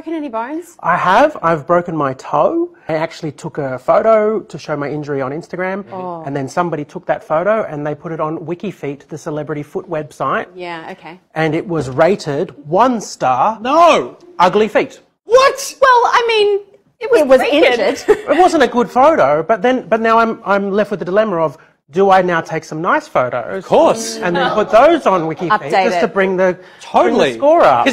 Broken any bones? I have. I've broken my toe. I actually took a photo to show my injury on Instagram, Oh. and then somebody took that photo and they put it on WikiFeet, the celebrity foot website, Yeah, okay. and it was rated one star. No. Ugly feet. What? Well, I mean, it was, it was injured. it wasn't a good photo, but then, but now I'm I'm left with the dilemma of. Do I now take some nice photos? Of course. And then put those on Wikipedia Update just to bring the, bring the score up.